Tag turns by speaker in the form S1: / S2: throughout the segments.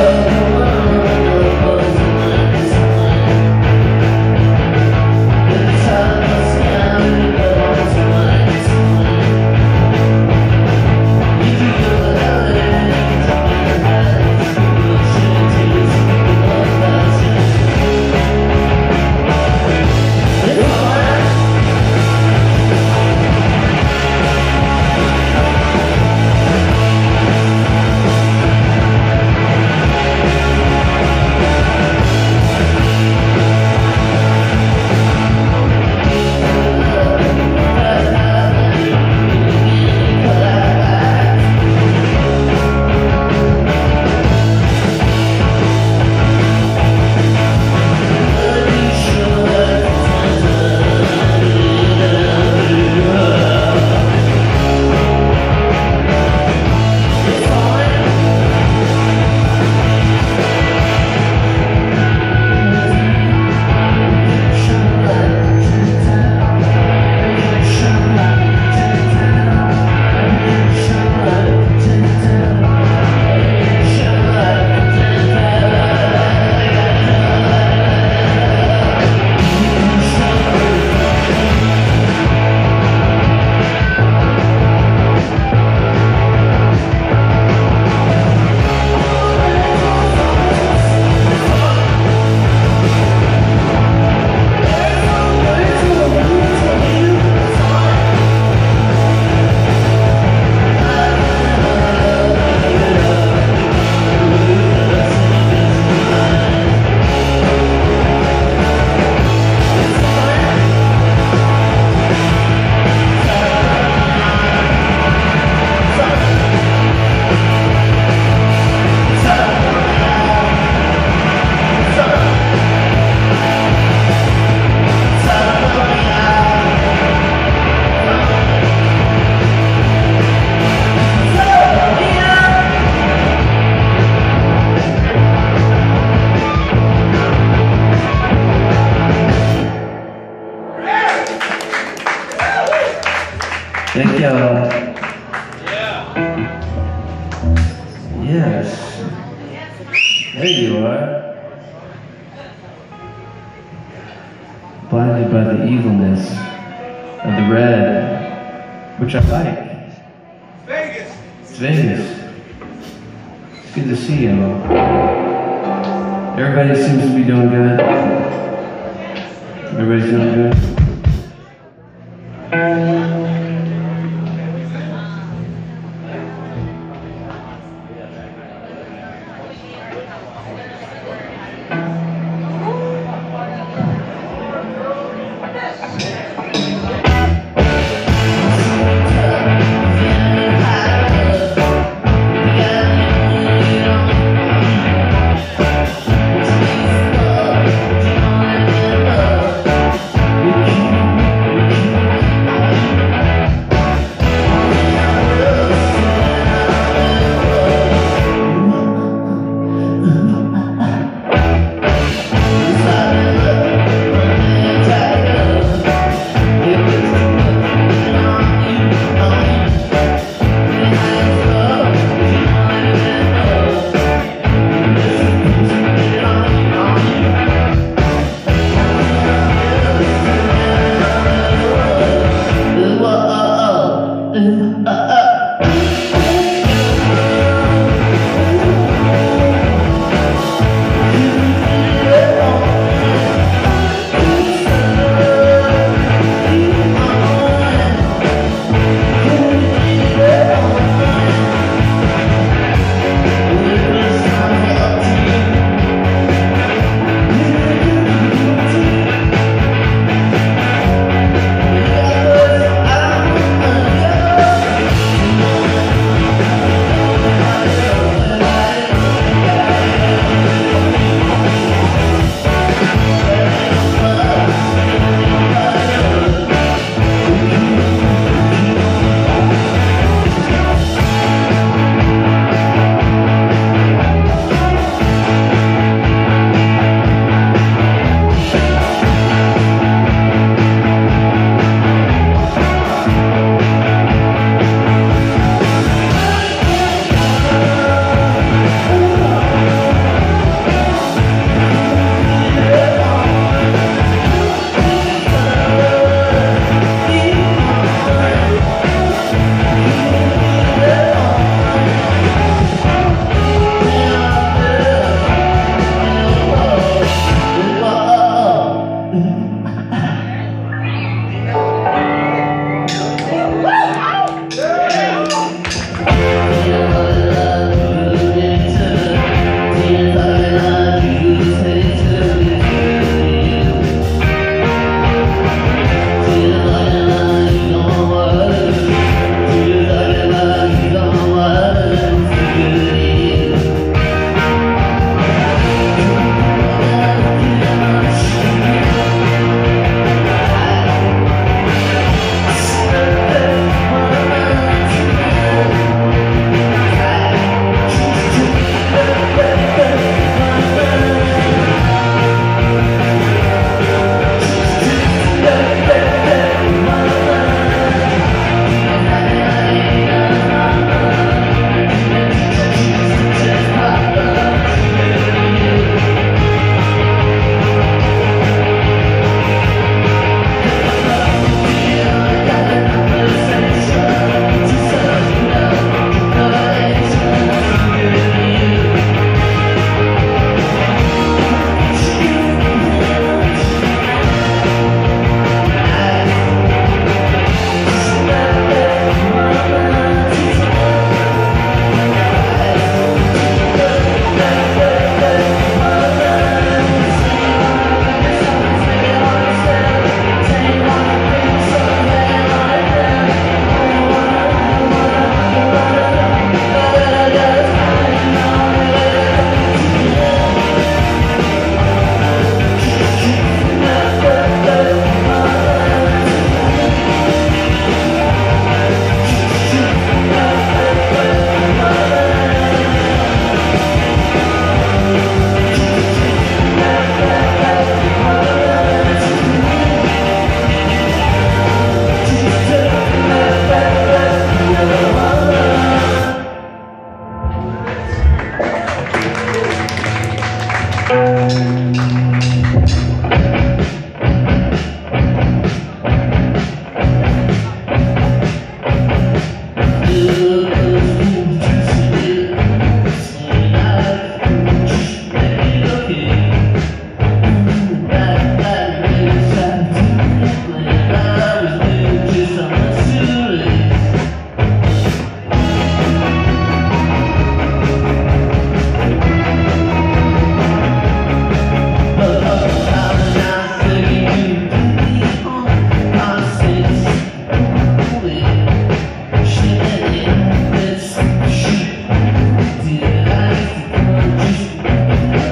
S1: love. Blinded by the evilness of the red, which I like.
S2: Vegas.
S1: It's Vegas. It's good to see y'all. Everybody seems to be doing good. Everybody's doing good. Yeah.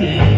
S1: Yeah.